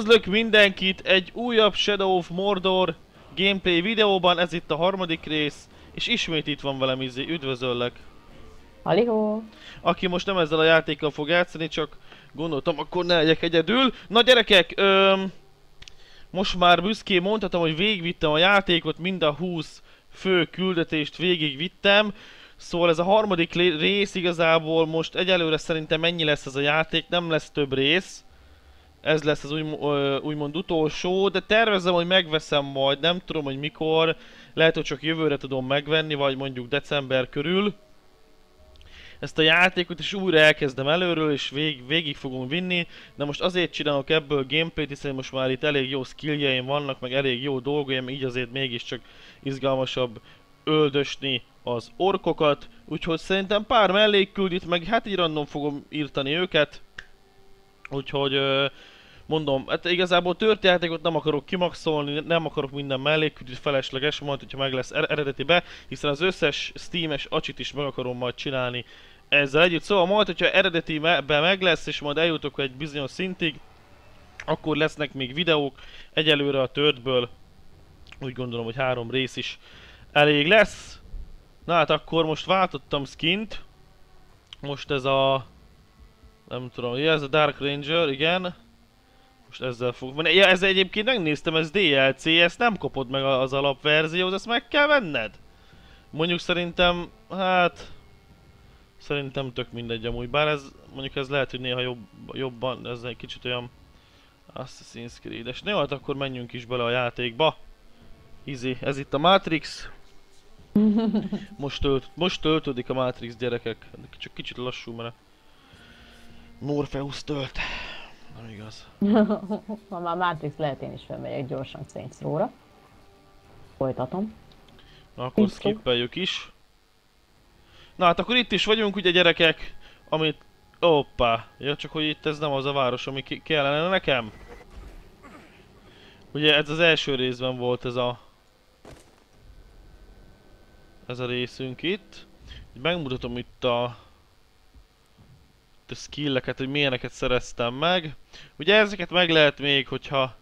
Üdvözlök mindenkit egy újabb Shadow of Mordor gameplay videóban, ez itt a harmadik rész, és ismét itt van velem Izzy, üdvözöllek. Halihó! Aki most nem ezzel a játékkal fog játszani, csak gondoltam, akkor ne legyek egyedül. Na gyerekek, öm, most már büszkén mondhatom, hogy végigvittem a játékot, mind a 20 fő küldetést végigvittem. Szóval ez a harmadik rész igazából most egyelőre szerintem mennyi lesz ez a játék, nem lesz több rész. Ez lesz az új, ö, úgymond utolsó, de tervezem, hogy megveszem majd, nem tudom, hogy mikor. Lehet, hogy csak jövőre tudom megvenni, vagy mondjuk december körül. Ezt a játékot is újra elkezdem előről, és vég, végig fogom vinni. De most azért csinálok ebből gameplayt, hiszen most már itt elég jó skilljeim vannak, meg elég jó dolgaim, így azért mégiscsak izgalmasabb öldösni az orkokat. Úgyhogy szerintem pár mellékküldit, meg hát így random fogom írtani őket. Úgyhogy mondom, hát igazából tört játékot nem akarok kimaxolni, nem akarok minden mellékküldit felesleges, majd hogyha meg lesz er- eredetibe, hiszen az összes Steam-es acsit is meg akarom majd csinálni ezzel együtt. Szóval majd, hogyha eredetibe meg lesz, és majd eljutok egy bizonyos szintig, akkor lesznek még videók. Egyelőre a törtből úgy gondolom, hogy három rész is elég lesz. Na hát akkor most váltottam skint. Most ez a... Nem tudom, ez a Dark Ranger, igen. Most ezzel fog menni. Ja, ez egyébként megnéztem, ez DLC, ezt nem kapod meg az alapverziót, ezt meg kell venned. Mondjuk szerintem, hát... Szerintem tök mindegy amúgy, bár ez, mondjuk ez lehet, hogy néha jobb, jobban, ez egy kicsit olyan Assassin's Creed-es. Ne, hát akkor menjünk is bele a játékba. Easy, ez itt a Matrix. Most, tölt, most töltődik a Matrix gyerekek, csak kicsit lassú, mert Morpheus tölt. Nem igaz. ha már Matrix lehet, én is felmegyek gyorsan Saints Row-ra. Folytatom. Na akkor szó. skippeljük is. Na hát akkor itt is vagyunk ugye gyerekek, amit... Hoppá, ja csak hogy itt ez nem az a város, ami kellene nekem. Ugye ez az első részben volt ez a... Ez a részünk itt. Megmutatom itt a... Skilleket, hogy milyeneket szereztem meg. Ugye ezeket meg lehet még, hogyha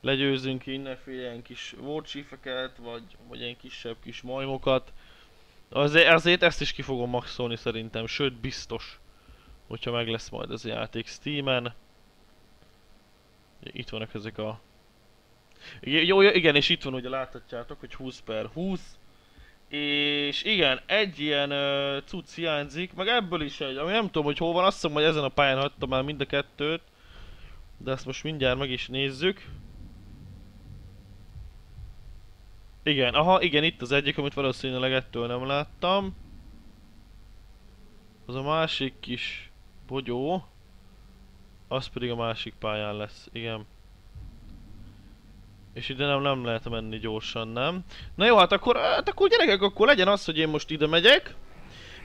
legyőzünk innenféle ilyen kis warchiefeket, vagy, vagy ilyen kisebb kis majmokat. Azért, azért ezt is ki fogom maxolni szerintem, sőt biztos, hogyha meg lesz majd ez a játék Steamen. Itt vannak ezek a... Jó, igen, és itt van ugye láthatjátok, hogy 20 per 20. És igen, egy ilyen uh, cucc hiányzik, meg ebből is egy, ami nem tudom, hogy hol van, azt hiszem, hogy ezen a pályán hagytam el mind a kettőt. De ezt most mindjárt meg is nézzük. Igen, aha, igen, itt az egyik, amit valószínűleg ettől nem láttam. Az a másik kis bogyó. Az pedig a másik pályán lesz, igen. És ide nem, nem lehet menni gyorsan, nem? Na jó, hát akkor, hát akkor gyerekek, akkor legyen az, hogy én most ide megyek.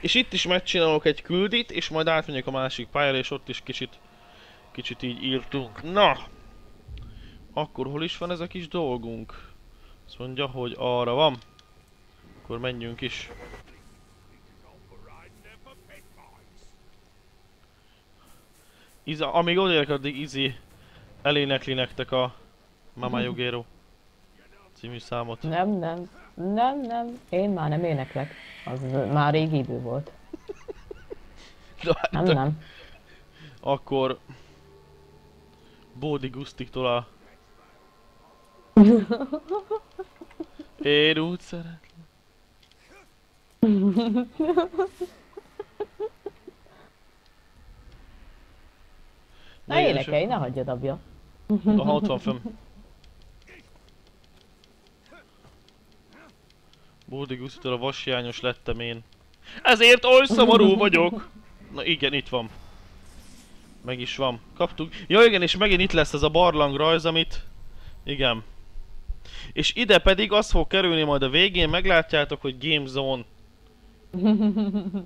És itt is megcsinálok egy küldit, és majd átmegyek a másik pályára, és ott is kicsit, kicsit így írtunk. Na! Akkor hol is van ez a kis dolgunk? Azt mondja, hogy arra van. Akkor menjünk is. Iza, amíg odaérek, addig Izi elénekli nektek a Mama Yogero című számot. Nem, nem, nem, nem, én már nem éneklek. Az már régi idő volt. Na, hát Nem, nem. Akkor Bódi Gusztiktól a... Én úgy szeretlek. Na énekelj, ne hagyjad abja. Ott van fönn. Bódi Gusztitól a vasjányos lettem én. Ezért oly szomorú vagyok! Na igen, itt van. Meg is van. Kaptuk. Ja igen, és megint itt lesz ez a barlang rajz, amit... Igen. És ide pedig az fog kerülni majd a végén, meglátjátok, hogy Game Zone.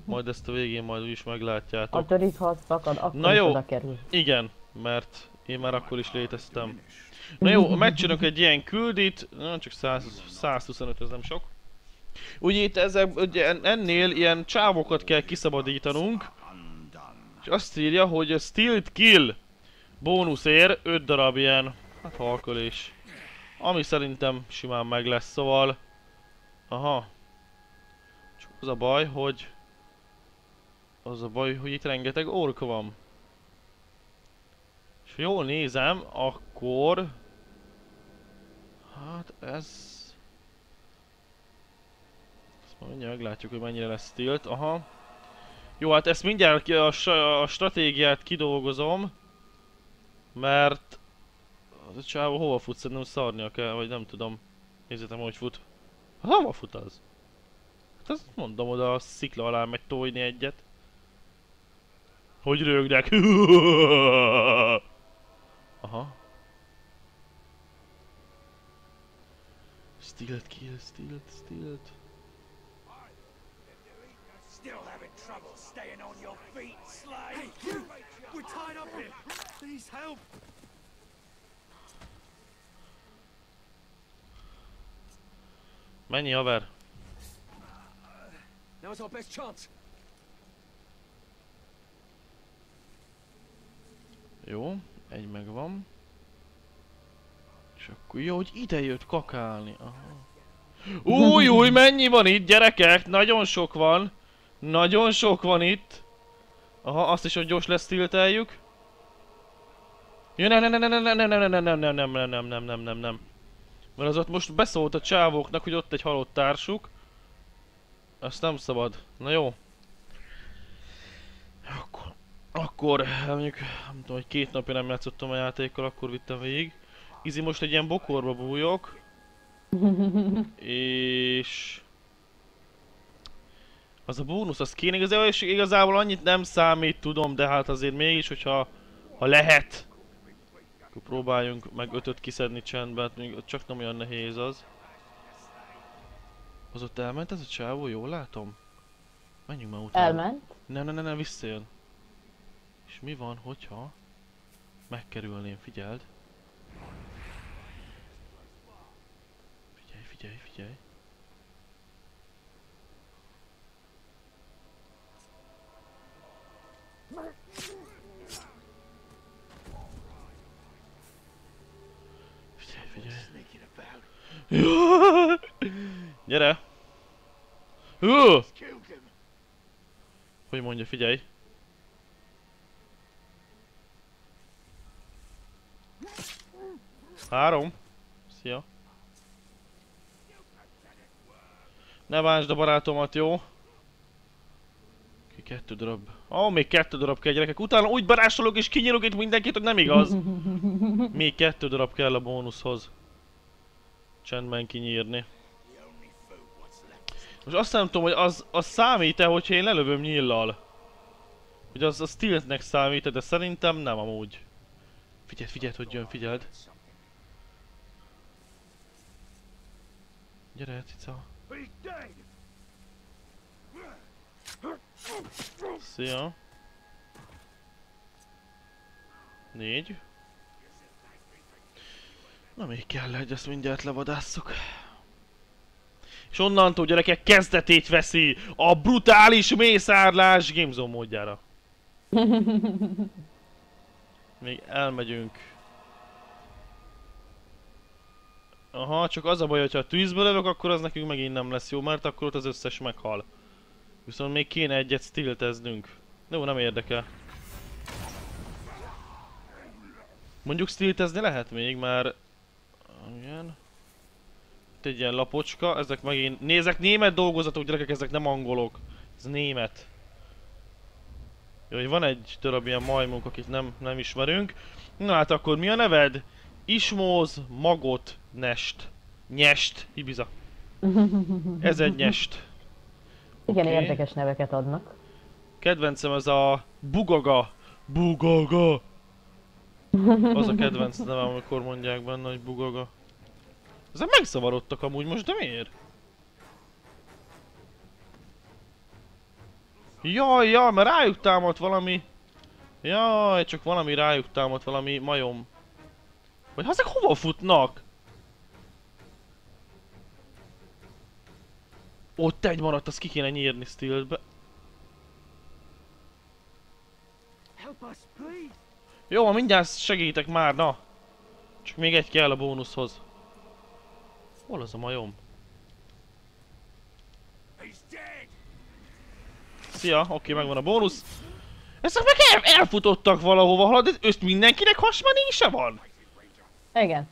Majd ezt a végén majd úgyis meglátjátok. A töríthat szakad, akkor Na is jó. kerül. Igen, mert én már akkor is léteztem. Na jó, megcsinálok egy ilyen küldit, na csak 100, 125, ez nem sok. Ugye itt ezek, ugye en- ennél ilyen csávokat kell kiszabadítanunk. És azt írja, hogy a Stilt Kill. Bónuszér 5 darab ilyen, hát halkölés. Ami szerintem simán meg lesz, szóval... Aha. Csak az a baj, hogy... Az a baj, hogy itt rengeteg ork van. És ha jól nézem, akkor... Hát ez... Mindjárt meglátjuk, hogy mennyire lesz tilt. Aha. Jó, hát ezt mindjárt a, a stratégiát kidolgozom. Mert... Az a csávó hova fut? Szerintem szarnia kell, vagy nem tudom. Nézzétek, hogy fut. Hát hova fut az? Hát azt mondom, oda a szikla alá megy tojni egyet. Hogy rögnek? Aha. Stealed kill, stealed, stealed. Still having trouble staying on your feet, slave? Hey, you! We're tied up here! Please help! Mennyi haver? Now's our best chance. Jó, egy megvan. És akkor jó, hogy ide jött kakálni. Aha. Új, új, mennyi van itt, gyerekek? Nagyon sok van. Nagyon sok van itt. Aha, azt is, hogy gyors lesz tilteljük. Ja, nem, nem, nem, nem, nem, nem, nem, nem, nem, nem, nem, nem, nem, nem, nem, nem. Mert az ott most beszólt a csávóknak, hogy ott egy halott társuk. Azt nem szabad. Na jó. Akkor, akkor mondjuk, nem tudom, hogy két napja nem játszottam a játékkal, akkor vittem végig. Izi most egy ilyen bokorba bújok. és... Az a bónusz, az kéne igazából, és igazából annyit nem számít, tudom, de hát azért mégis, hogyha ha lehet, akkor próbáljunk meg ötöt kiszedni csendben, hát még csak nem olyan nehéz az. Az ott elment ez a csávó, jól látom? Menjünk már utána. Elment. Nem, nem, nem, nem, visszajön. És mi van, hogyha megkerülném, figyeld. Figyelj, figyelj. Figyelj, Gyere! Hú! Hogy mondja, figyelj. Három. Szia. Ne bántsd a barátomat, jó? Ki kettő darab. Ó, oh, még kettő darab kell gyerekek. Utána úgy barásolok és kinyírok itt mindenkit, hogy nem igaz. Még kettő darab kell a bónuszhoz. Csendben kinyírni. Most azt nem tudom, hogy az, az számít-e, hogyha én lelövöm nyillal. Hogy az a stiltnek számít de szerintem nem amúgy. Figyeld, figyeld, hogy jön, figyeld. Gyere, cica. Szia. Négy. Na még kell, hogy azt mindjárt levadásszuk. És onnantól gyerekek kezdetét veszi a brutális mészárlás Gamezone módjára. Még elmegyünk. Aha, csak az a baj, hogyha a tűzbe lövök, akkor az nekünk megint nem lesz jó, mert akkor ott az összes meghal. Viszont még kéne egyet stilteznünk. Jó, nem érdekel. Mondjuk stiltezni lehet még, mert... Igen. Itt egy ilyen lapocska, ezek megint... Nézek, német dolgozatok, gyerekek, ezek nem angolok. Ez német. Jó, hogy van egy darab ilyen majmunk, akit nem, nem ismerünk. Na hát akkor mi a neved? Ismóz, Magot, Nest. Nyest, Ibiza. Ez egy nyest. Igen, Oké. érdekes neveket adnak. Kedvencem ez a Bugaga. Bugaga. Az a kedvenc nevem, amikor mondják benne, hogy Bugaga. Ezek megszavarodtak amúgy most, de miért? Jaj, jaj, mert rájuk támadt valami... Jaj, csak valami rájuk támadt, valami majom. Vagy ezek hova futnak? Ott egy maradt, azt ki kéne nyírni Steelbe. Help us, please. Jó, mindjárt segítek már, na. Csak még egy kell a bónuszhoz. Hol az a majom? Szia, oké, megvan a bónusz. Ezek meg el, elfutottak valahova, halad, ez ezt mindenkinek hasmanése van? Igen.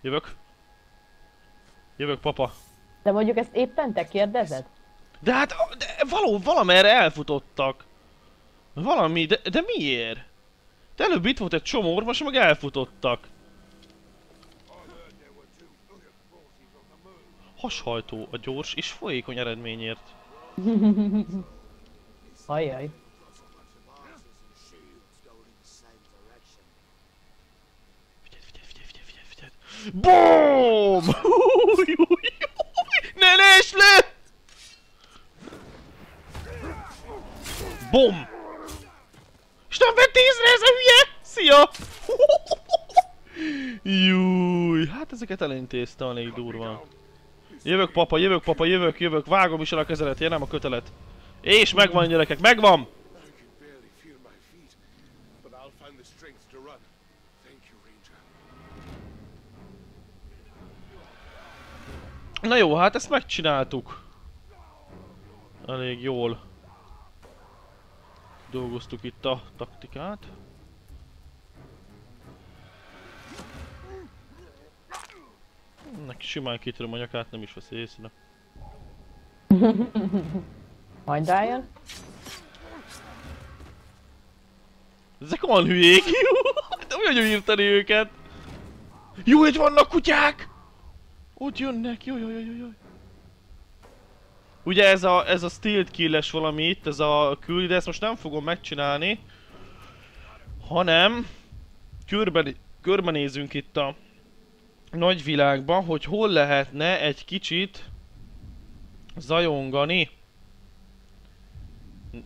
Jövök. Jövök, papa. De mondjuk ezt éppen te kérdezed? De hát, de való, valamerre elfutottak. Valami, de, de miért? De előbb itt volt egy csomó, most meg elfutottak. Hashajtó a gyors és folyékony eredményért. Ajjaj. BOOM! Új, új, új! Ne lesz le! BOM! Nem vett észre ez a hülye? Szia! Júj, hát ezeket elintézte elég durva. Jövök papa, jövök papa, jövök, jövök, vágom is el a kezelet, én nem a kötelet. És megvan gyerekek, megvan! Na jó, hát ezt megcsináltuk. Elég jól. Dolgoztuk itt a taktikát. Neki simán kitöröm a nyakát, nem is vesz észre. Majd rájön. Ezek olyan hülyék! De olyan jó írtani őket! Jó, hogy vannak kutyák! Ott jönnek, jó, jó, jó, jó, jó. Ugye ez a, ez a stealth killes valami itt, ez a küldi, de ezt most nem fogom megcsinálni. Hanem körbe, körbenézünk itt a nagyvilágban, hogy hol lehetne egy kicsit zajongani.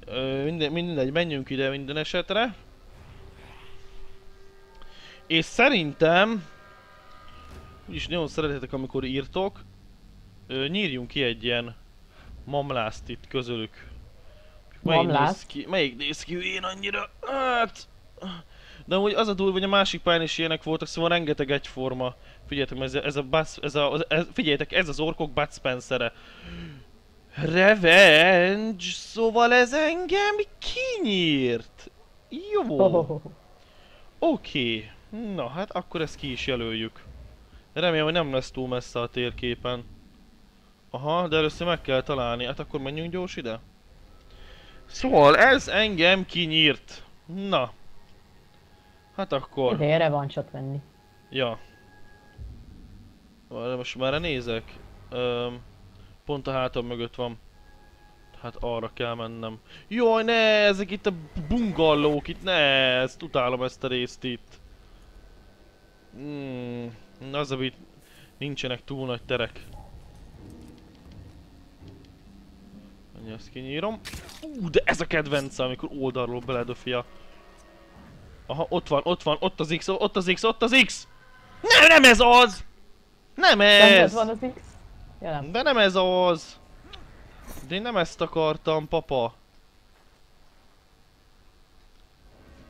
Ö, minden, mindegy, menjünk ide minden esetre. És szerintem úgyis nagyon szeretetek, amikor írtok. Ö, nyírjunk ki egy ilyen mamlászt itt közülük. Melyik néz Mamlászt? ki, melyik néz ki én annyira? Hát... De amúgy az a durva, hogy a másik pályán is ilyenek voltak, szóval rengeteg egyforma. Figyeljetek, ez a, ez a, Bud, ez a ez, figyeljetek, ez az orkok Bud Spencer-e. Revenge! Szóval ez engem kinyírt! Jó! Oh, Oké. Na hát akkor ezt ki is jelöljük. Remélem, hogy nem lesz túl messze a térképen. Aha, de először meg kell találni. Hát akkor menjünk gyors ide. Szóval ez engem kinyírt. Na. Hát akkor. Ideje revancsot venni. Ja. Most már nézek. Öm, pont a hátam mögött van. Hát arra kell mennem. Jaj, ne, ezek itt a bungallók itt, ne, ezt utálom ezt a részt itt. Hmm, az a bit, nincsenek túl nagy terek. Ezt kinyírom. Ú, de ez a kedvence, amikor oldalról beledöfi a... Aha, ott van, ott van, ott az X, ott az X, ott az X! Nem, nem ez az! Nem Nem ez! ez van az X? Ja nem. De nem ez az! De én nem ezt akartam, papa.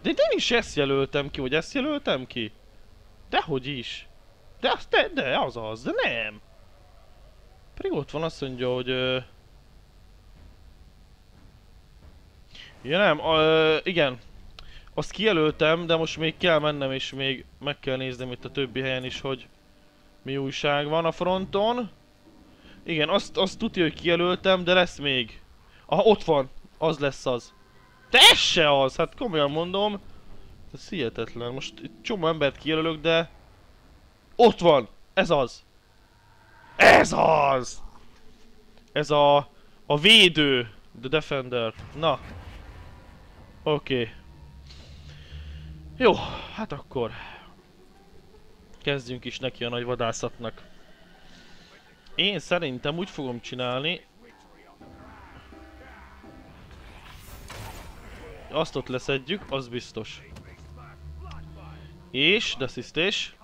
De én is ezt jelöltem ki, vagy ezt jelöltem ki? Dehogy is. De, az, de, de az az, de nem. Pedig ott van azt mondja, hogy... Ö... Ja nem, ö, igen. Azt kijelöltem, de most még kell mennem és még meg kell néznem itt a többi helyen is, hogy mi újság van a fronton. Igen, azt, azt tudja, hogy kijelöltem, de lesz még. Aha, ott van. Az lesz az. De ez se az, hát komolyan mondom. Ez hihetetlen. Most itt csomó embert kijelölök, de... Ott van! Ez az! Ez az! Ez a... A védő. The Defender. Na. Oké. Okay. Jó, hát akkor... Kezdjünk is neki a nagy vadászatnak. Én szerintem úgy fogom csinálni... Azt ott leszedjük, az biztos. És, deszisztés.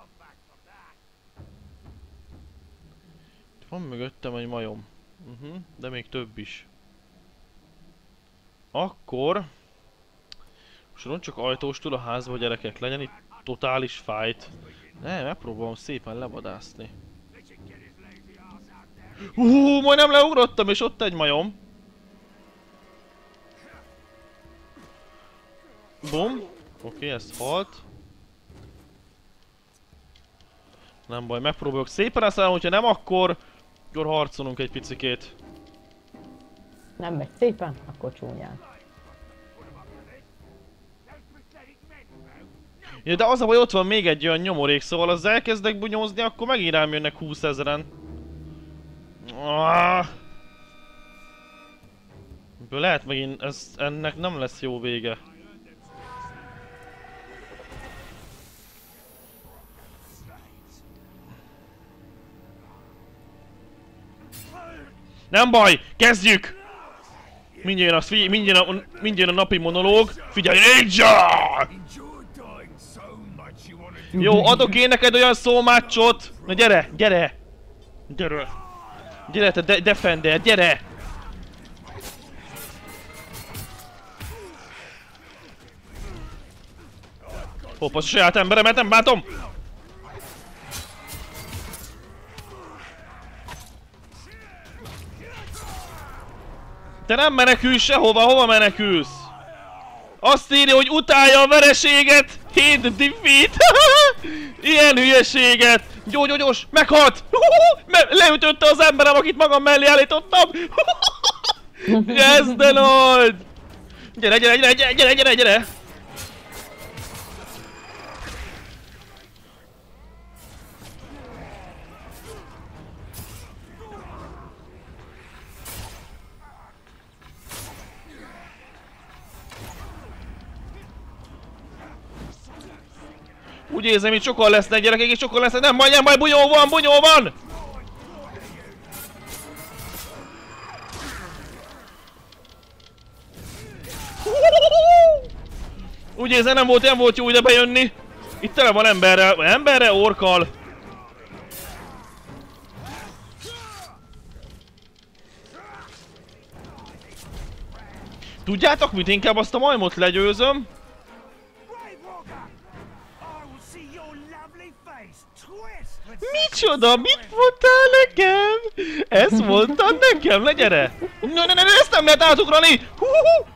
Van mögöttem egy majom. Uh -huh, de még több is. Akkor... Soron csak ajtóstól a házba, gyerekek legyen itt totális fight. Ne, megpróbálom szépen levadászni. Hú, majdnem leugrottam, és ott egy majom. Bum. Oké, okay, ez halt. Nem baj, megpróbálok szépen aztán, hogyha nem, akkor... Akkor harcolunk egy picikét. Nem megy szépen, akkor csúnyán. Ja, de az a baj, ott van még egy olyan nyomorék, szóval az elkezdek bunyózni, akkor megint rám jönnek 20 ezeren. Ah. Ebből lehet megint, ez, ennek nem lesz jó vége. Nem baj, kezdjük! Mindjárt a, mindjárt a, mindjárt a napi monológ. Figyelj, Ninja! Jó, adok én neked olyan szómácsot! Na gyere, gyere! Gyere! Gyere te de defender, gyere! Hopp, a saját emberemet nem bátom! Te nem menekülsz sehova, hova menekülsz? Azt írja, hogy utálja a vereséget! Hate defeat! Ilyen hülyeséget! Gyó, gyó, gyors! Meghalt! Me leütötte az emberem, akit magam mellé állítottam! yes, de nagy! Gyere, gyere, gyere, gyere, gyere, gyere, gyere! Úgy érzem, itt sokan lesznek gyerekek, és sokan lesznek. Nem baj, nem baj, bunyó van, bunyó van! Úgy érzem, nem volt, nem volt jó ide bejönni. Itt tele van emberrel, emberre, orkal. Tudjátok mit? Inkább azt a majmot legyőzöm. Micsoda? Mit mondtál nekem? Ezt mondtad nekem? Ne gyere! Ne, ne, ne, ezt nem lehet átugrani! Hú, hú.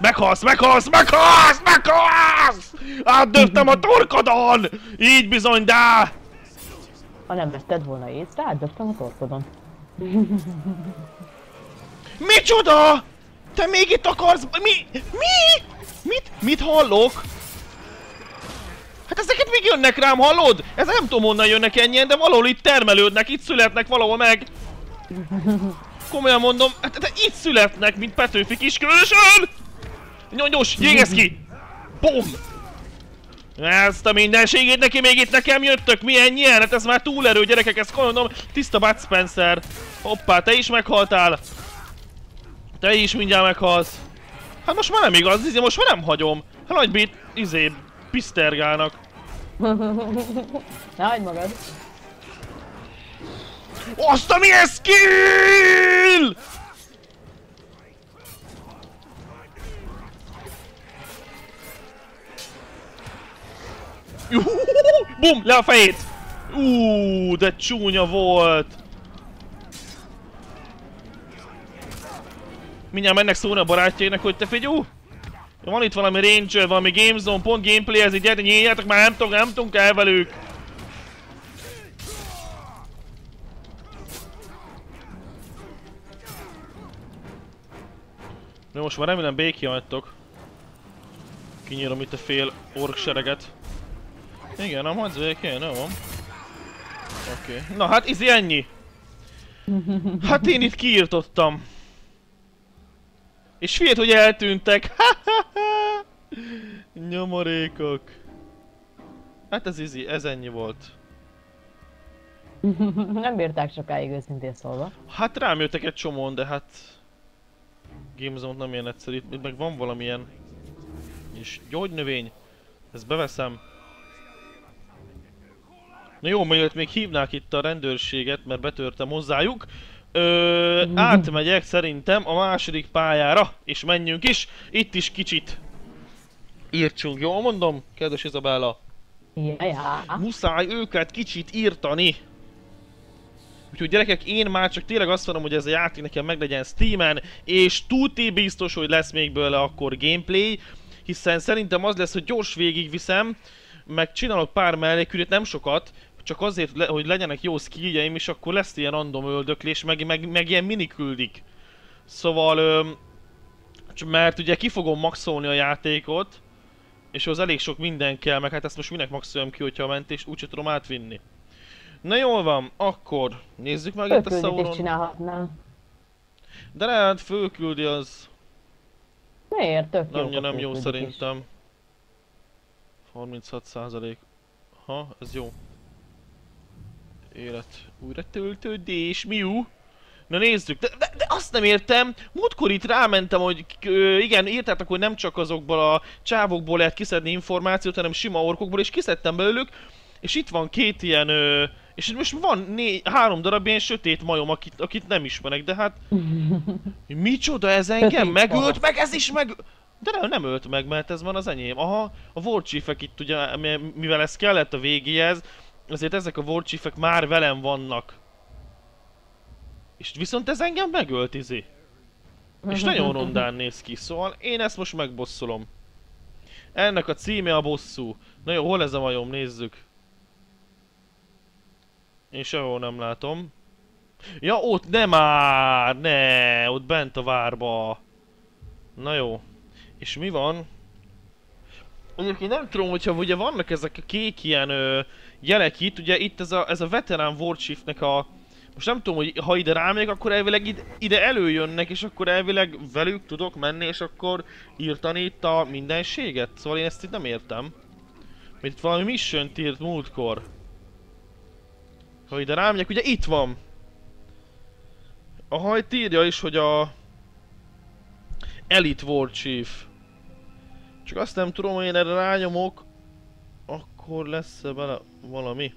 Meghalsz, meghalsz, meghalsz, meghalsz! Átdöftem a torkodon! Így bizony, de! Ha nem vetted volna észre, átdöftem a torkodon. Micsoda? Te még itt akarsz... Mi? Mi? Mit? Mit hallok? Hát ezeket még jönnek rám, hallod? Ez nem tudom honnan jönnek ennyien, de valahol itt termelődnek, itt születnek valahol meg. Komolyan mondom, hát, hát itt születnek, mint Petőfi kiskülsön! Nyomgyos, jégesz ki! Bum! Ezt a mindenségét neki még itt nekem jöttök, mi ennyien? Hát ez már túlerő gyerekek, ezt mondom, tiszta Bud Spencer. Hoppá, te is meghaltál. Te is mindjárt meghalsz. Hát most már nem igaz, izé, most már nem hagyom. Hát nagy bit, izé, pisztergálnak. Ne hagyd magad. Azt a milyen skill! Bum, le a fejét! Ú, de csúnya volt! Mindjárt mennek szólni a barátjainak, hogy te figyú! Van itt valami ranger, valami game zone, pont gameplay, ez így gyere, nyíljátok már, nem tudunk, nem tudunk el velük! De most már remélem békén vagytok. Kinyírom itt a fél ork sereget. Igen, nem hagysz békén, jó. Oké. Okay. Na hát izi ennyi. Hát én itt kiirtottam. És fiat, hogy eltűntek. Nyomorékok. Hát ez izi, ez ennyi volt. Nem bírták sokáig őszintén szólva. Hát rám jöttek egy csomóan, de hát... Gamezone nem ilyen egyszerű, itt meg van valamilyen... És gyógynövény. Ezt beveszem. Na jó, mielőtt még hívnák itt a rendőrséget, mert betörtem hozzájuk. Ö, átmegyek szerintem a második pályára, és menjünk is. Itt is kicsit írtsunk, jól mondom, kedves Izabella? Ja, ja. Muszáj őket kicsit írtani. Úgyhogy gyerekek, én már csak tényleg azt mondom, hogy ez a játék nekem meg legyen Steamen, és tuti biztos, hogy lesz még belőle akkor gameplay, hiszen szerintem az lesz, hogy gyors végigviszem, meg csinálok pár mellékülét, nem sokat, csak azért, le, hogy legyenek jó skilljeim, és akkor lesz ilyen random öldöklés, meg, meg, meg ilyen mini küldik. Szóval, öm, mert ugye ki fogom maxolni a játékot, és az elég sok minden kell, meg hát ezt most minek maxoljam ki, hogyha a mentést úgyse tudom átvinni. Na jól van, akkor nézzük meg itt a Sauron. csinálhatnám. De lehet fölküldi az Miért? Tök jó. nem, nem jó szerintem. 36 százalék. Ha, ez jó. Élet. Újra töltődés, miú? Na nézzük, de, de, de azt nem értem, múltkor itt rámentem, hogy ö, igen, írtátok, hogy nem csak azokból a csávokból lehet kiszedni információt, hanem sima orkokból, és kiszedtem belőlük, és itt van két ilyen, ö, és most van né, három darab ilyen sötét majom, akit, akit nem ismerek, de hát... Micsoda ez engem? Megölt meg, ez is meg... De nem, nem ölt meg, mert ez van az enyém. Aha, a Warchiefek itt ugye, mi- mivel ez kellett a végéhez, ezért ezek a Warchiefek már velem vannak. És viszont ez engem megölt, izé. És nagyon rondán néz ki, szóval én ezt most megbosszolom. Ennek a címe a bosszú. Na jó, hol ez a majom? Nézzük. Én sehol nem látom. Ja, ott nem már! Ne, ott bent a várba. Na jó. És mi van? Egyébként nem tudom, hogyha ugye vannak ezek a kék ilyen ö, jelek itt, ugye itt ez a, ez a veterán Warchiefnek a... Most nem tudom, hogy ha ide rámegyek, akkor elvileg ide, ide előjönnek, és akkor elvileg velük tudok menni, és akkor írtani itt a mindenséget. Szóval én ezt itt nem értem. Mert itt valami mission írt múltkor. Ha ide rámegyek, ugye itt van. Aha, itt írja is, hogy a... Elite Warchief. Csak azt nem tudom, hogy én erre rányomok, akkor lesz-e bele valami.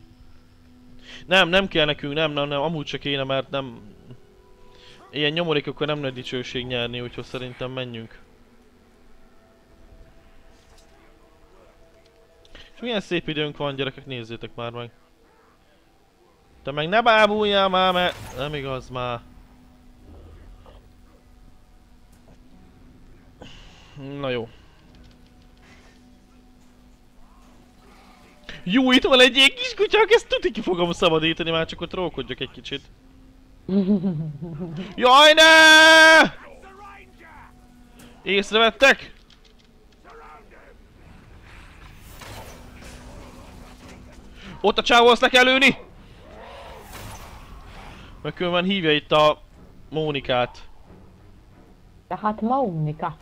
Nem, nem kell nekünk, nem, nem, nem, amúgy csak kéne, mert nem... Ilyen nyomorékokkal nem nagy dicsőség nyerni, úgyhogy szerintem menjünk. És milyen szép időnk van, gyerekek, nézzétek már meg. Te meg ne bábuljál már, mert nem igaz már. Na jó. Jó, itt van egy ilyen kis kutyák, ezt tuti ki fogom szabadítani, már csak ott rókodjak egy kicsit. Jaj, ne! Észrevettek? Ott a csávó, azt le kell lőni! Meg különben hívja itt a Mónikát. Tehát Maunika.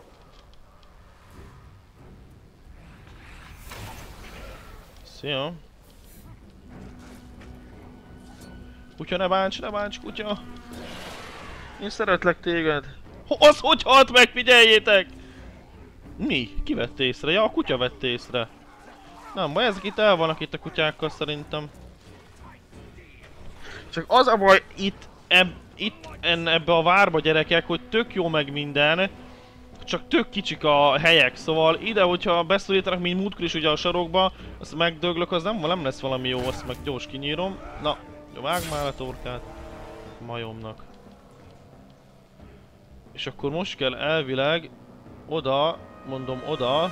Szia! Kutya, ne bánts, ne bánts, kutya! Én szeretlek téged! Az hogy halt meg, figyeljétek! Mi? Ki vett észre? Ja, a kutya vett észre. Nem baj, ezek itt el vannak itt a kutyákkal szerintem. Csak az a baj itt, eb, itt en, ebbe a várba gyerekek, hogy tök jó meg minden, csak tök kicsik a helyek, szóval ide, hogyha beszólítanak, mint múltkor is ugye a sarokba, azt megdöglök, az nem, nem lesz valami jó, azt meg gyors kinyírom. Na, vág már a torkát majomnak. És akkor most kell elvileg oda, mondom oda,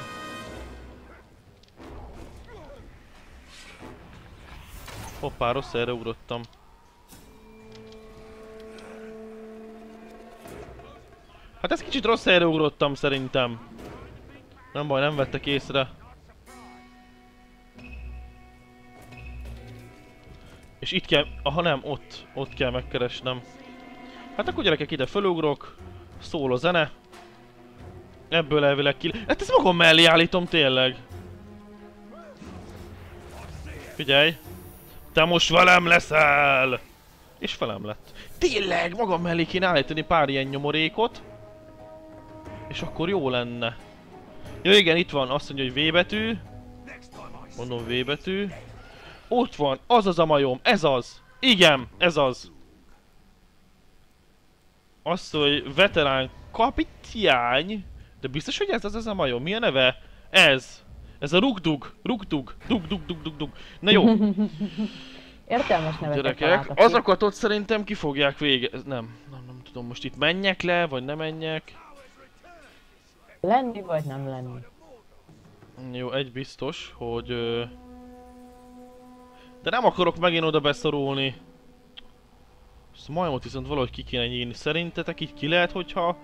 Hoppá, rossz helyre ugrottam. Hát ez kicsit rossz helyre ugrottam szerintem. Nem baj, nem vettek észre. És itt kell, aha nem, ott, ott kell megkeresnem. Hát akkor gyerekek ide fölugrok, szól a zene. Ebből elvileg ki... Hát ezt magam mellé állítom tényleg. Figyelj. Te most velem leszel! És velem lett. Tényleg, magam mellé kéne állítani pár ilyen nyomorékot. És akkor jó lenne. Jó igen, itt van, azt mondja, hogy V betű. Mondom V betű. Ott van, az az a majom, ez az. Igen, ez az. Azt, hogy veterán kapitány. De biztos, hogy ez az az a majom? Mi a neve? Ez. Ez a rugdug, rugdug, dug, dug, dug, dug, dug. Na jó, Értelmes neveket gyerekek, azokat ott szerintem ki fogják végezni. Nem, nem, nem tudom, most itt menjek le, vagy nem menjek. Lenni vagy nem lenni. Jó, egy biztos, hogy... De nem akarok megint oda beszorulni. Ezt a majmot viszont valahogy ki kéne nyírni. Szerintetek így ki lehet, hogyha...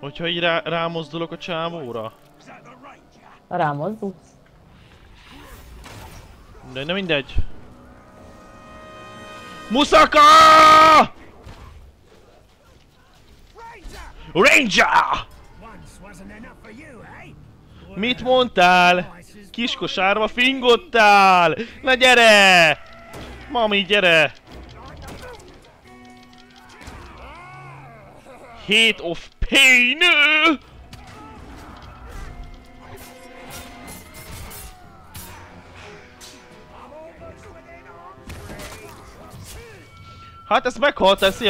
Hogyha így rá, rámozdulok a csávóra? Rámozdulsz? De nem mindegy. Musaka! Ranger! Mit mondtál? Kis kosárba fingottál! Na gyere! Mami, gyere! Hate of Pain! Hát ezt meghalt, ez,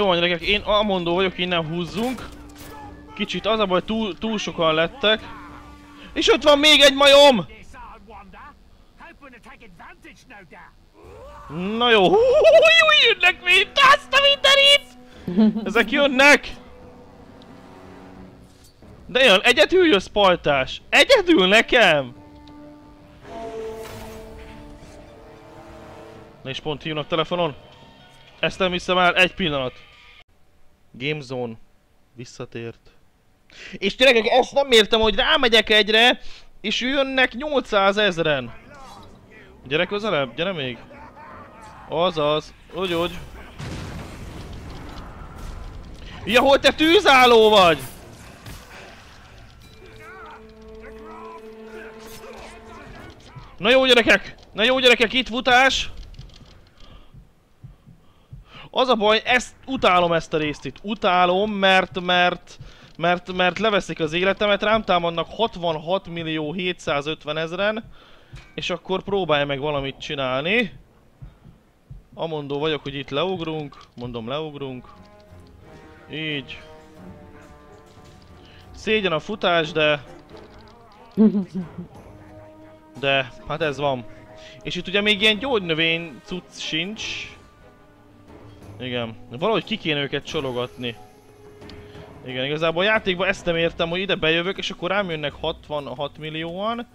jó van gyerekek, én amondó vagyok, innen húzzunk. Kicsit az a baj, túl, túl sokan lettek. És ott van még egy majom! Na jó, hú, hú, hú, hú, jönnek még, azt a mindenit! Ezek jönnek! De jön, egyedül jössz pajtás! Egyedül nekem! Na és pont hívnak telefonon. Ezt nem hiszem el, egy pillanat. Gamezone. Visszatért. És tényleg ezt nem értem, hogy rámegyek egyre, és jönnek 800 ezeren. Gyere közelebb, gyere még. Azaz, úgy, úgy. Ja, hol te tűzálló vagy? Na jó gyerekek! Na jó gyerekek, itt futás! Az a baj, ezt utálom ezt a részt itt. Utálom, mert, mert, mert, mert leveszik az életemet, rám támadnak 66 millió 750 ezeren, és akkor próbálj meg valamit csinálni. Amondó vagyok, hogy itt leugrunk. Mondom, leugrunk. Így. Szégyen a futás, de... De, hát ez van. És itt ugye még ilyen gyógynövény cucc sincs. Igen. Valahogy ki kéne őket csalogatni. Igen, igazából a játékban ezt nem értem, hogy ide bejövök, és akkor rám jönnek 66 millióan.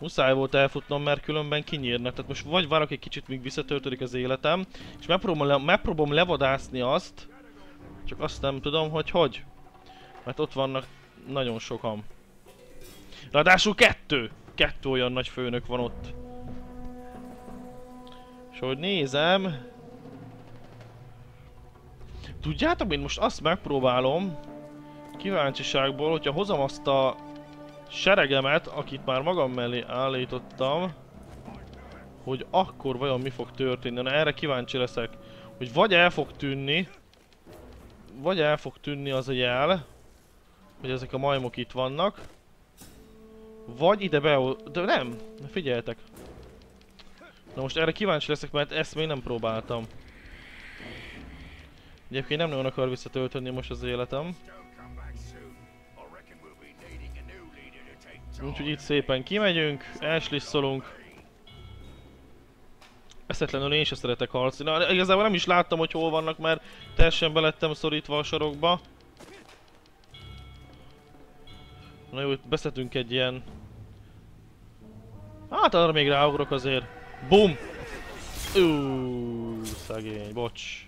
Muszáj volt elfutnom, mert különben kinyírnak. Tehát most vagy várok egy kicsit, míg visszatöltődik az életem, és megpróbálom, le, megpróbálom levadászni azt, csak azt nem tudom, hogy hogy. Mert ott vannak nagyon sokan. Ráadásul kettő! Kettő olyan nagy főnök van ott. És ahogy nézem... Tudjátok, én most azt megpróbálom, kíváncsiságból, hogyha hozom azt a seregemet, akit már magam mellé állítottam, hogy akkor vajon mi fog történni. Na erre kíváncsi leszek, hogy vagy el fog tűnni, vagy el fog tűnni az a jel, hogy ezek a majmok itt vannak, vagy ide be... De nem, figyeljetek. Na most erre kíváncsi leszek, mert ezt még nem próbáltam. Egyébként nem nagyon akar visszatölteni most az életem. Úgyhogy itt szépen kimegyünk, elslisszolunk. Eszetlenül én sem szeretek harcolni. Na, igazából nem is láttam, hogy hol vannak, mert teljesen belettem szorítva a sarokba. Na jó, itt beszedünk egy ilyen... Hát arra még ráugrok azért. Bum! Uuuuh, szegény, bocs.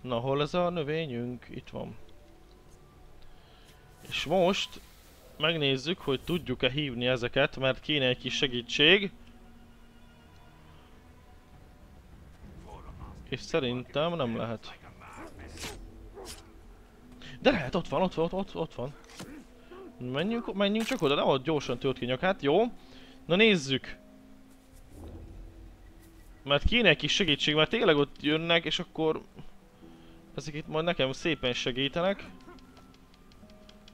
Na, hol ez a növényünk? Itt van. És most megnézzük, hogy tudjuk-e hívni ezeket, mert kéne egy kis segítség. És szerintem nem lehet. De lehet, ott van, ott van, ott, ott, van. Menjünk, menjünk csak oda, de ott gyorsan tört ki nyakát, jó? Na nézzük. Mert kéne egy kis segítség, mert tényleg ott jönnek, és akkor... Ezek itt majd nekem szépen segítenek.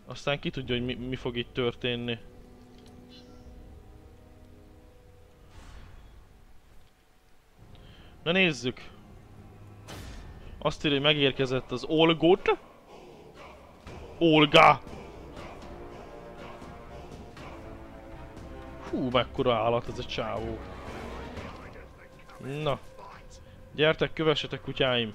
Aztán ki tudja, hogy mi, mi fog itt történni. Na nézzük. Azt írja, hogy megérkezett az Olgot. Olga! Hú, mekkora állat ez a csávó. Na. Gyertek, kövessetek kutyáim.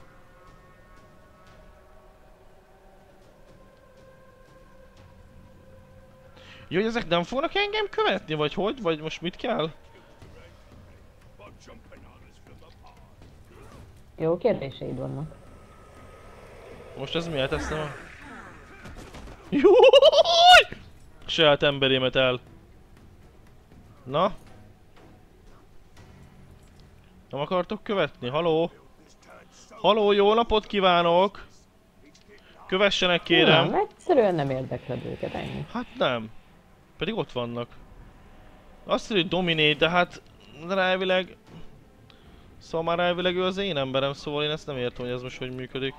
Jó, hogy ezek nem fognak engem követni, vagy hogy? Vagy most mit kell? Jó kérdéseid vannak. Most ez miért teszem? a- Jújj! Saját emberémet el. Na? Nem akartok követni? Haló? Haló, jó napot kívánok! Kövessenek kérem! Nem, egyszerűen nem érdekled őket, ennyi. Hát nem. Pedig ott vannak. Azt mondja, hogy dominate, de hát... De elvileg... Szóval már elvileg ő az én emberem, szóval én ezt nem értem, hogy ez most hogy működik.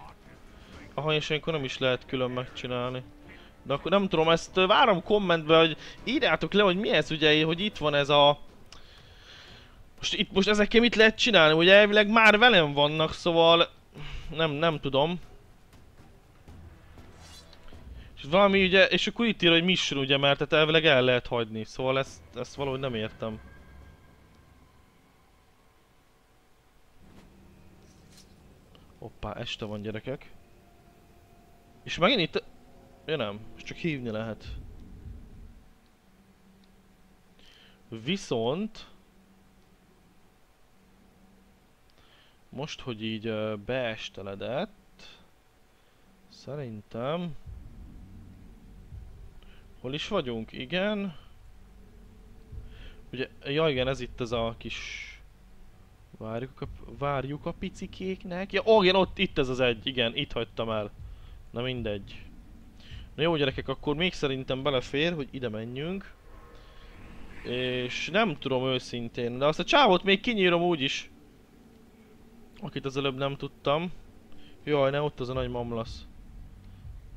Aha, és ilyenkor nem is lehet külön megcsinálni. De akkor nem tudom, ezt várom kommentbe, hogy írjátok le, hogy mi ez ugye, hogy itt van ez a... Most itt most ezekkel mit lehet csinálni, ugye elvileg már velem vannak, szóval... Nem, nem tudom. És valami ugye, és akkor itt ír, hogy mission ugye, mert tehát elvileg el lehet hagyni, szóval ezt, ezt valahogy nem értem. Hoppá, este van gyerekek. És megint itt... Ja nem, csak hívni lehet. Viszont... Most, hogy így beesteledett... Szerintem... Hol is vagyunk? Igen. Ugye, ja igen, ez itt ez a kis... Várjuk a, várjuk a picikéknek. Ja, ó, igen, ott, itt ez az egy, igen, itt hagytam el. Na mindegy. Na jó gyerekek, akkor még szerintem belefér, hogy ide menjünk. És nem tudom őszintén, de azt a csávot még kinyírom úgyis. Akit az előbb nem tudtam. Jaj, ne ott az a nagy mamlasz.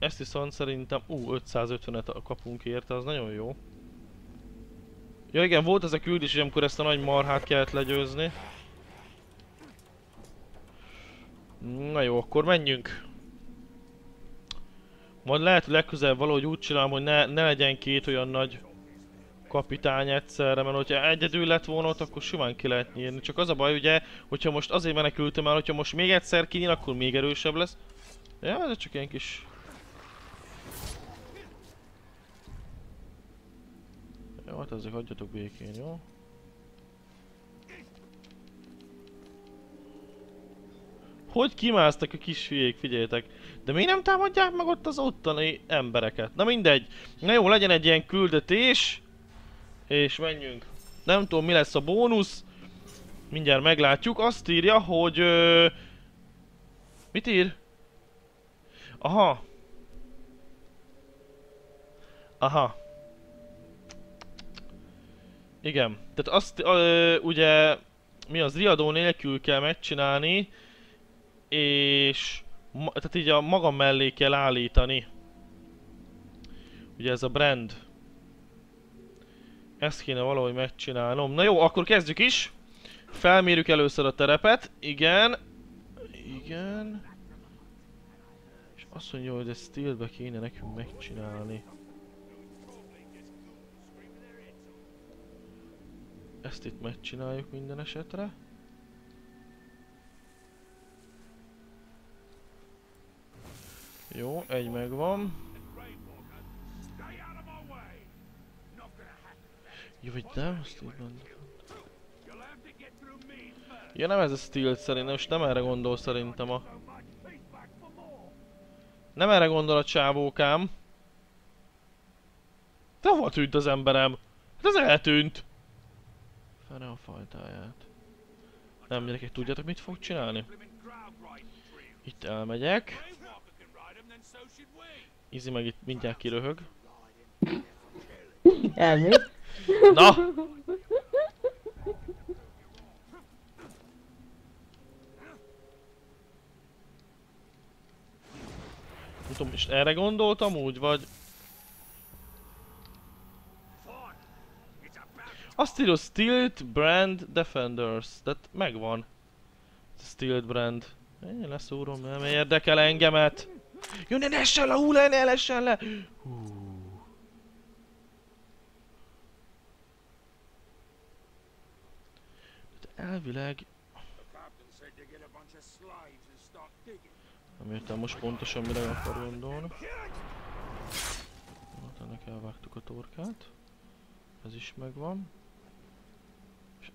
Ezt viszont szerintem, ú, 550-et kapunk érte, az nagyon jó. Ja igen, volt ez a küldés, amikor ezt a nagy marhát kellett legyőzni. Na jó, akkor menjünk. Majd lehet, hogy legközelebb valahogy úgy csinálom, hogy ne, ne legyen két olyan nagy kapitány egyszerre, mert hogyha egyedül lett volna ott, akkor simán ki lehet nyírni. Csak az a baj ugye, hogyha most azért menekültem el, hogyha most még egyszer kinyír, akkor még erősebb lesz. Ja, ez csak ilyen kis... Jó, hát ezek hagyjatok békén, jó? Hogy kimásztak a kis hülyék, figyeljetek. De miért nem támadják meg ott az ottani embereket? Na mindegy. Na jó, legyen egy ilyen küldetés. És menjünk. Nem tudom mi lesz a bónusz. Mindjárt meglátjuk. Azt írja, hogy... Ö... Mit ír? Aha. Aha. Igen. Tehát azt ö, ugye... Mi az riadó nélkül kell megcsinálni. És... Ma, tehát így a magam mellé kell állítani. Ugye ez a brand. Ezt kéne valahogy megcsinálnom. Na jó, akkor kezdjük is. Felmérjük először a terepet. Igen. Igen. És azt mondja, hogy ezt stilbe kéne nekünk megcsinálni. Ezt itt megcsináljuk minden esetre. Jó, egy megvan. Jó, vagy nem? Azt így mondom. Ja, nem ez a stíl szerintem, most nem erre gondol szerintem a... Nem erre gondol a csávókám. De hova tűnt az emberem? Hát ez eltűnt! Fene a fajtáját. Nem, gyerekek, tudjátok mit fog csinálni? Itt elmegyek. Izi meg itt mindjárt kiröhög. Elmész. Na! Nem tudom, és erre gondoltam úgy, vagy... Azt írja Stilt Brand Defenders, tehát megvan. Stilt Brand. Én leszúrom, nem érdekel engemet. Jó, ne lessen le, hú, le, ne lessen le! Hú. Tehát elvileg. Nem értem most pontosan mire akar gondolni. Hát ennek elvágtuk a torkát. Ez is megvan.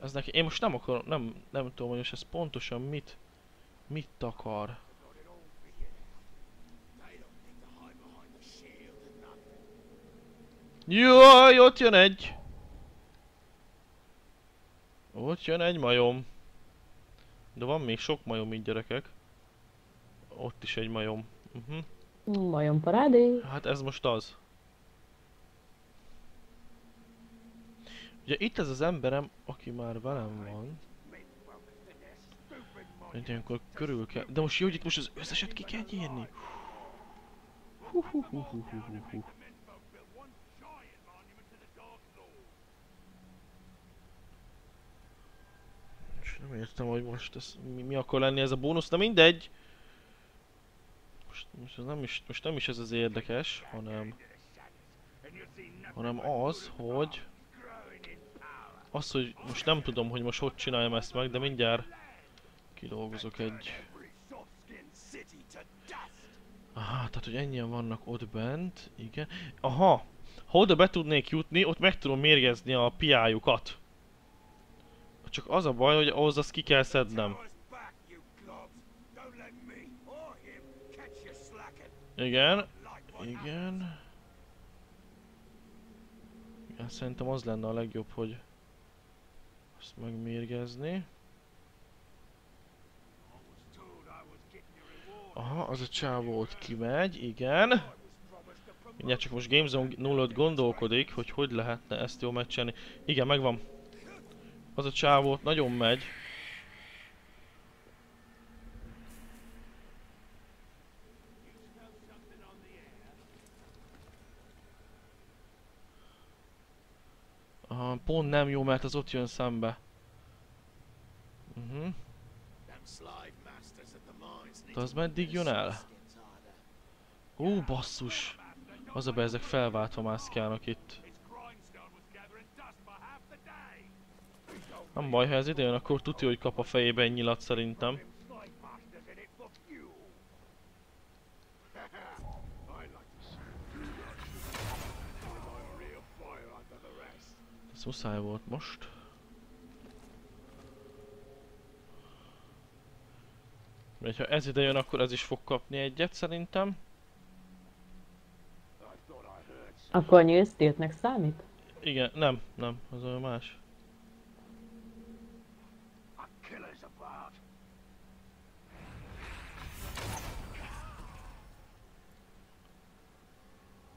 Ez neki, én most nem akarom, nem, nem tudom, hogy ez pontosan mit, mit akar. Jaj, ott jön egy! Ott jön egy majom. De van még sok majom így gyerekek. Ott is egy majom. Uh-huh. Majom parádé. Hát ez most az. Ugye itt ez az emberem, aki már velem van. Mint ilyenkor körül kell... De most jó, hogy itt most az összeset ki kell nyírni. Hú, hú, hú, hú, hú, hú, hú. És nem értem, hogy most ez mi, mi akar lenni ez a bónusz, de mindegy. Most, most, ez nem is, most nem is ez az érdekes, hanem, hanem az, hogy az, hogy most nem tudom, hogy most hogy csináljam ezt meg, de mindjárt kidolgozok egy... Aha, tehát hogy ennyien vannak ott bent, igen. Aha, ha oda be tudnék jutni, ott meg tudom mérgezni a piájukat. Csak az a baj, hogy ahhoz azt ki kell szednem. Igen, igen. Igen, szerintem az lenne a legjobb, hogy azt megmérgezni. Aha, az a csávó ott kimegy, igen. Mindjárt csak most Gamezone 0 gondolkodik, hogy hogy lehetne ezt jól megcsinálni. Igen, megvan. Az a csávó ott nagyon megy. Aha, pont nem jó, mert az ott jön szembe. Need De az meddig jön el? Ó, basszus! Az a be, ezek felváltva mászkálnak itt. Nem baj, ha ez ide jön, akkor tudja, hogy kap a fejébe egy nyilat szerintem. Muszáj volt most. Mert ha ez ide jön, akkor ez is fog kapni egyet szerintem. Akkor nyílsz tiltnek számít? Igen, nem, nem, az olyan más.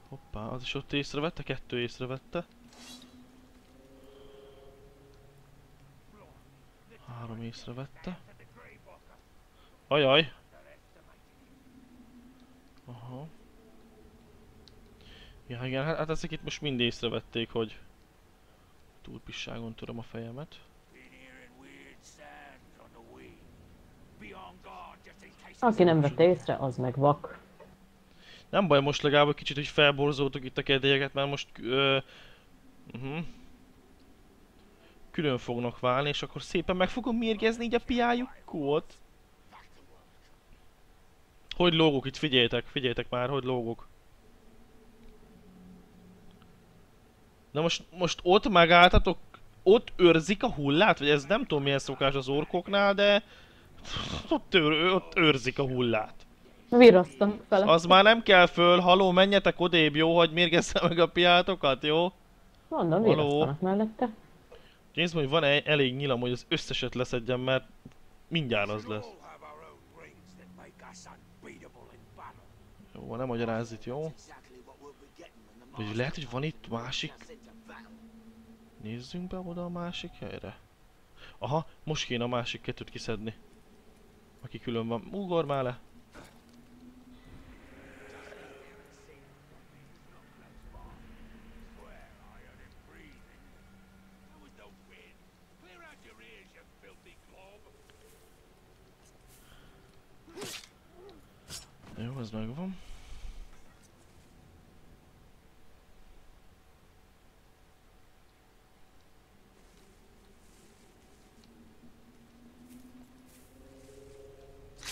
Hoppá, az is ott észrevette, kettő észrevette. Három észrevette. Ajaj! Aha. Ja, igen, hát, hát ezek itt most mind észrevették, hogy túlpisságon tudom a fejemet. Aki nem vette észre, az meg vak. Nem baj most legalább egy kicsit, hogy felborzoltuk itt a kedélyeket, mert most... Ö, uh Külön fognak válni, és akkor szépen meg fogom mérgezni így a piájukat. Hogy lógok itt, figyeljetek, figyeljetek már, hogy lógok. Na most, most ott megálltatok, ott őrzik a hullát? Vagy ez nem tudom milyen szokás az orkoknál, de... Ott, őr, ott őrzik a hullát. Virasztanak fele. Az már nem kell föl, haló, menjetek odébb, jó, hogy mérgezze meg a piátokat, jó? Mondom, virasztanak mellette. Nézd, hogy van -e elég nyilam, hogy az összeset leszedjem, mert mindjárt az lesz. Jó, nem magyarázz itt, jó? Vagy lehet, hogy van itt másik... Nézzünk be oda a másik helyre. Aha, most kéne a másik kettőt kiszedni. Aki külön van. Ugor már le. Megvan.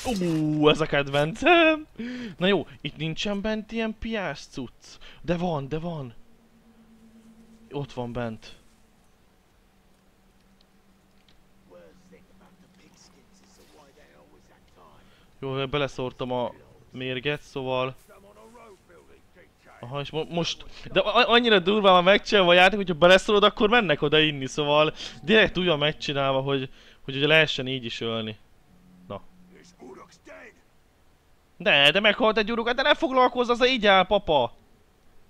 Ú, ez a kedvencem! Na jó, itt nincsen bent ilyen piás cucc. De van, de van. Ott van bent. Jó, beleszórtam a mérget, szóval... Aha, és mo most... De annyira durván van megcsinálva a játék, hogyha beleszólod, akkor mennek oda inni, szóval... Direkt úgy van megcsinálva, hogy... Hogy ugye lehessen így is ölni. Dead. De, de meghalt egy urukat, de ne foglalkozz, az így áll, papa!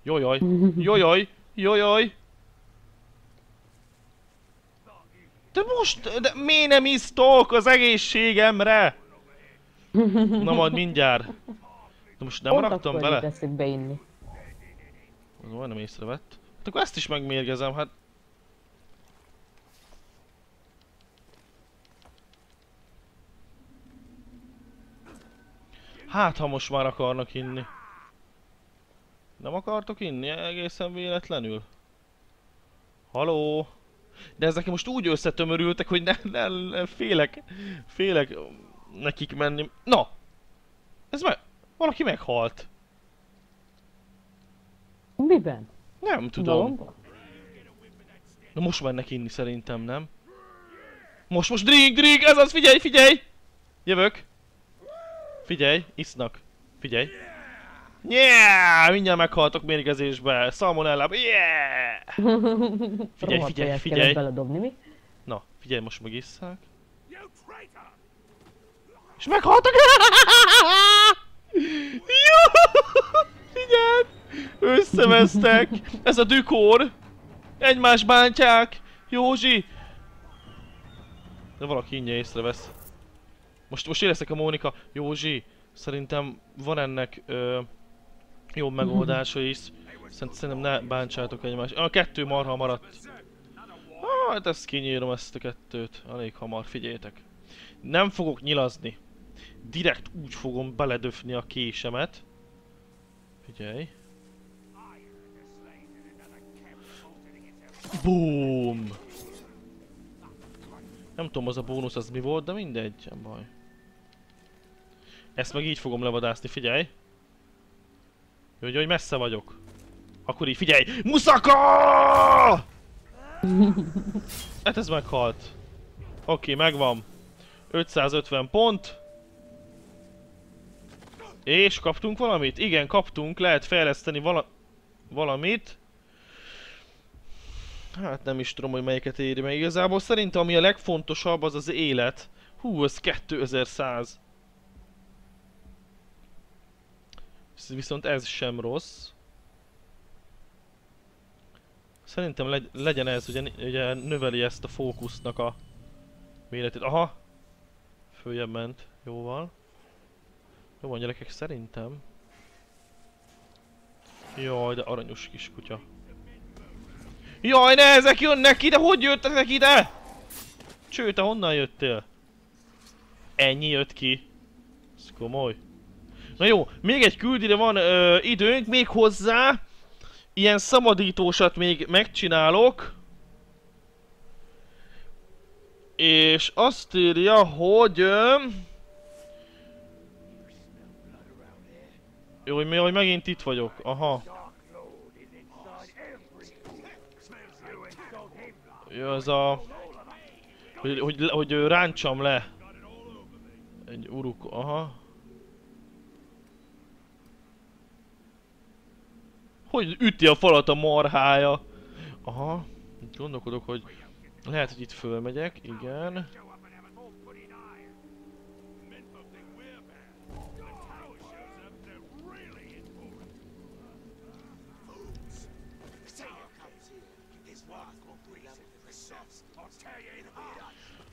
Jojoj, jojoj, jojoj! De most, de miért nem isztok az egészségemre? Na majd mindjárt. De most nem Pont raktam bele? Teszik beinni. Az majdnem észrevett. Hát akkor ezt is megmérgezem, hát... Hát, ha most már akarnak inni. Nem akartok inni egészen véletlenül? Haló? De ezek most úgy összetömörültek, hogy ne, ne, ne félek, félek nekik menni. Na! Ez meg... Valaki meghalt. Miben? Nem tudom. Dologban? Na most mennek inni szerintem, nem? Most, most drink, drink, ez az, figyelj, figyelj! Jövök. Figyelj, isznak. Figyelj. Yeah! Mindjárt meghaltok mérgezésbe. Salmonella. Yeah! Figyelj, figyelj, figyelj. mi? Na, figyelj, most megisszák. És meghaltak! Jó! Figyeld! Összevesztek! Ez a dükor! Egymás bántják! Józsi! De valaki ingyen észrevesz. Most, most éreztek a Mónika. Józsi, szerintem van ennek ö, jobb megoldása is. Szerint, szerintem ne bántsátok egymást. A kettő marha maradt. Ah, hát ezt kinyírom ezt a kettőt. Elég hamar, figyeljetek. Nem fogok nyilazni. Direkt úgy fogom beledöfni a késemet. Figyelj. Boom! Nem tudom az a bónusz az mi volt, de mindegy, nem baj. Ezt meg így fogom levadászni, figyelj! Jó, hogy, messze vagyok. Akkor így, figyelj! Muszaka! hát ez meghalt. Oké, megvan. 550 pont. És kaptunk valamit? Igen, kaptunk. Lehet fejleszteni vala valamit. Hát nem is tudom, hogy melyiket éri meg. Igazából szerintem ami a legfontosabb az az élet. Hú, ez 2100. Ez Viszont ez sem rossz. Szerintem legy legyen ez, ugye, ugye növeli ezt a fókusznak a méretét. Aha! Följebb ment. Jóval. Jó van gyerekek, szerintem. Jaj, de aranyos kis kutya. Jaj, ne ezek jönnek ide! Hogy jöttek ide? Cső, te honnan jöttél? Ennyi jött ki. Ez komoly. Na jó, még egy küldire van ö, időnk, még hozzá. Ilyen szabadítósat még megcsinálok. És azt írja, hogy... Ö, jó, hogy, hogy megint itt vagyok. Aha. Jó, az a... Hogy, hogy, hogy ráncsam le. Egy uruk, aha. Hogy üti a falat a marhája? Aha. Gondolkodok, hogy lehet, hogy itt fölmegyek, igen.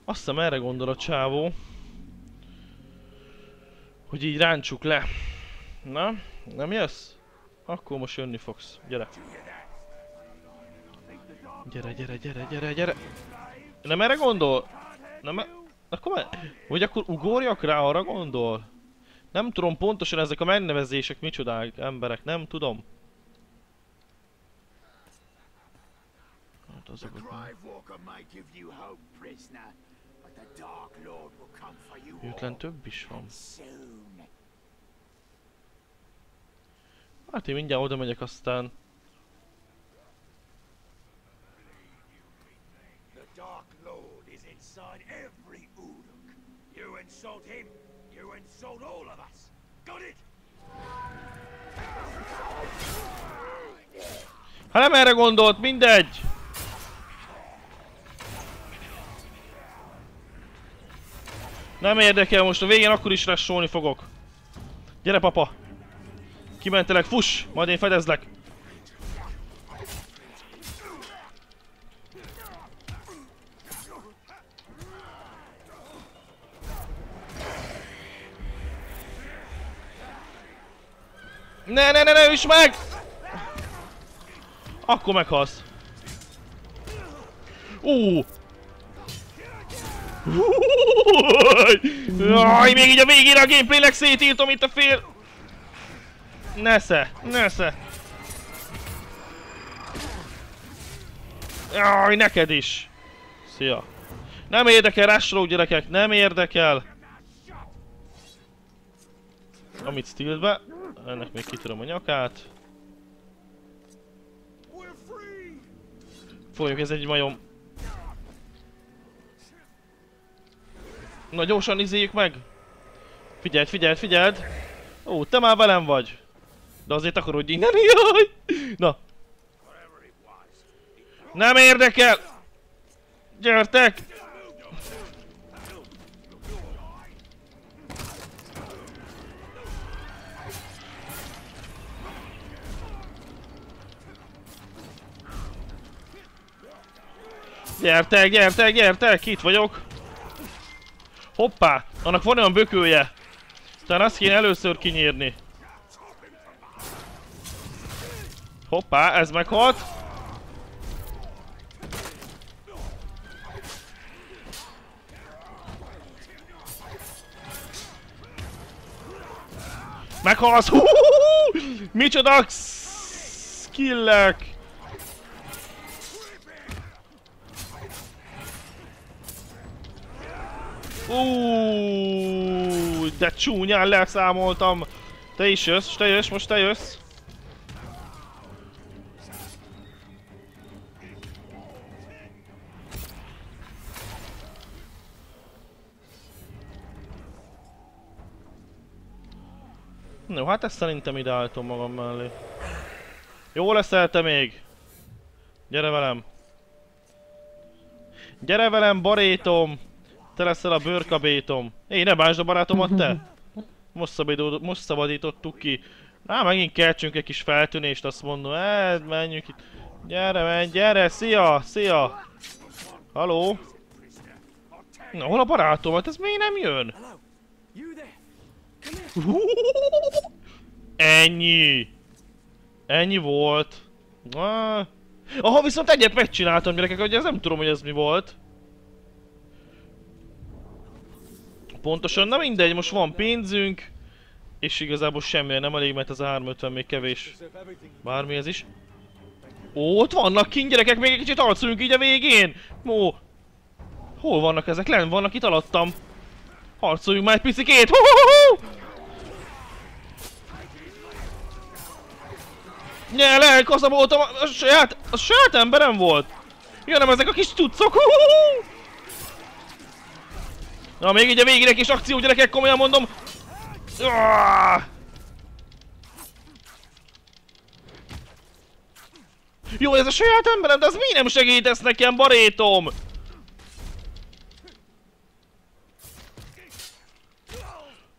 Azt hiszem erre gondol a csávó. Hogy így ráncsuk le. Na, nem jössz? Akkor most jönni fogsz. Gyere. Gyere, gyere, gyere, gyere, gyere. Nem erre gondol? Nem e... Akkor me... Vagy akkor ugorjak rá, arra gondol? Nem tudom pontosan ezek a megnevezések micsodák, emberek, nem tudom. Hát azokat nem. All több is van. Hát én mindjárt oda megyek aztán. Hát nem erre gondolt, mindegy! Nem érdekel, most a végén akkor is ressolni fogok. Gyere papa! Kimentelek, fuss! Majd én fedezlek! Ne, ne, ne, ne, üss meg! Akkor meghalsz. Ú! Jaj, még így a végére a gameplaynek szétírtom itt a fél... Nesze, nesze. Jaj, neked is. Szia. Nem érdekel, rásolók gyerekek, nem érdekel. Amit stiltbe. Ennek még kitöröm a nyakát. Fogjuk, ez egy majom. Na gyorsan izéljük meg! Figyeld, figyeld, figyeld! Ó, te már velem vagy! De azért akarodj innen, jaj! Na! Nem érdekel! Gyertek! Gyertek, gyertek, gyertek! Itt vagyok! Hoppá! Annak van olyan bökője! Talán azt kéne először kinyírni. Hoppá, ez meghalt. Meghalsz! Micsoda skillek! Úúúúú, de csúnyán leszámoltam. Te is jössz, te jössz, most te jössz. Jó, hát ezt szerintem ide állítom magam mellé. Jó leszel te még! Gyere velem! Gyere velem, barétom! Te leszel a bőrkabétom. Én ne bánsd a barátomat, te! Most, szabadító, most szabadítottuk ki. Na, megint keltsünk egy kis feltűnést, azt mondom. Hát, menjünk itt. Gyere, menj, gyere, szia, szia! Haló? Na, hol a barátom? Hát ez miért nem jön? Ennyi! Ennyi volt. Ah. Aha, viszont egyet megcsináltam gyerekek, hogy ez nem tudom, hogy ez mi volt. Pontosan, na mindegy, most van pénzünk. És igazából semmi nem elég, mert ez a 350 még kevés. Bármi ez is. Ó, ott vannak kint gyerekek, még egy kicsit harcoljunk így a végén! Mó! Hol vannak ezek? Len vannak itt alattam. Harcoljunk már egy picikét! Hú, hú, hú! Ne, le, kaszaboltam, a, saját, a saját emberem volt! Ja, nem ezek a kis tucok! Hú, hú, hú! Na, még így a végére kis akció, gyerekek, komolyan mondom! Jó, ez a saját emberem, de az mi nem segítesz nekem, barétom?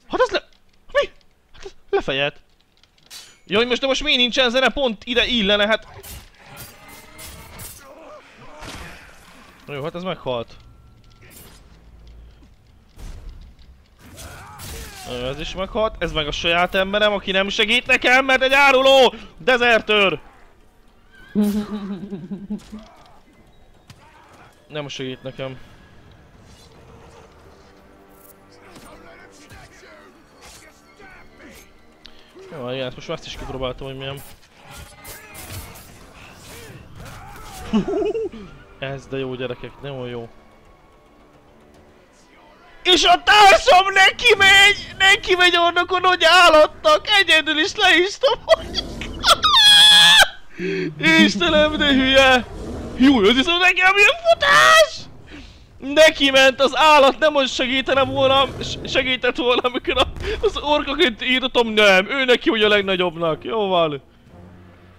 Hát az le... Mi? Hát az lefejelt. Jaj, most de most mi nincsen zene, pont ide illene, hát... Jó, hát ez meghalt. Ez is meghalt, ez meg a saját emberem, aki nem segít nekem, mert egy áruló! Dezertőr! Nem segít nekem. Jó, igen, most már ezt is kipróbáltam, hogy milyen. Ez de jó gyerekek, nagyon jó. És a társam neki megy! Neki megy ornokon, hogy állattak! Egyedül is le is hogy... Istenem, de hülye! Jó, ez viszont nekem milyen futás! Neki ment az állat, nem most segítenem volna, segített volna, amikor az orkoként írtam, nem, ő neki ugye a legnagyobbnak, jó van.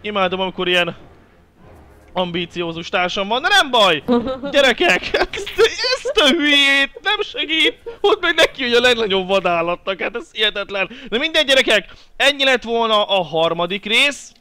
Imádom, amikor ilyen ambíciózus társam van, de nem baj! Gyerekek, ezt, a hülyét nem segít, hogy meg neki hogy a legnagyobb vadállatnak, hát ez hihetetlen. De minden gyerekek, ennyi lett volna a harmadik rész.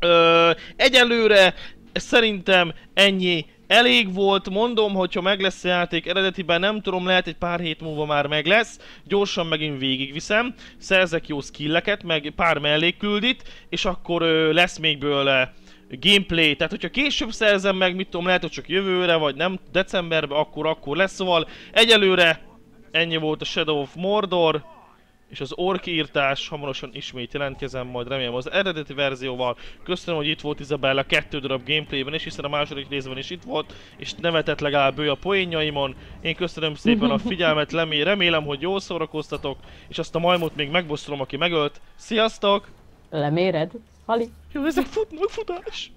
Ö, egyelőre szerintem ennyi elég volt, mondom, hogyha meg lesz a játék eredetiben, nem tudom, lehet egy pár hét múlva már meg lesz, gyorsan megint végigviszem, szerzek jó skilleket, meg pár mellékküldit, és akkor ö, lesz még bőle gameplay, tehát hogyha később szerzem meg, mit tudom, lehet, hogy csak jövőre, vagy nem decemberben, akkor, akkor lesz, szóval egyelőre ennyi volt a Shadow of Mordor, és az ork írtás, hamarosan ismét jelentkezem, majd remélem az eredeti verzióval. Köszönöm, hogy itt volt Isabella kettő darab gameplayben is, hiszen a második részben is itt volt, és nevetett legalább ő a poénjaimon. Én köszönöm szépen a figyelmet, remélem, hogy jól szórakoztatok, és azt a majmot még megbosszolom, aki megölt. Sziasztok! Leméred? Hali? Jó, ezek futnak, futás!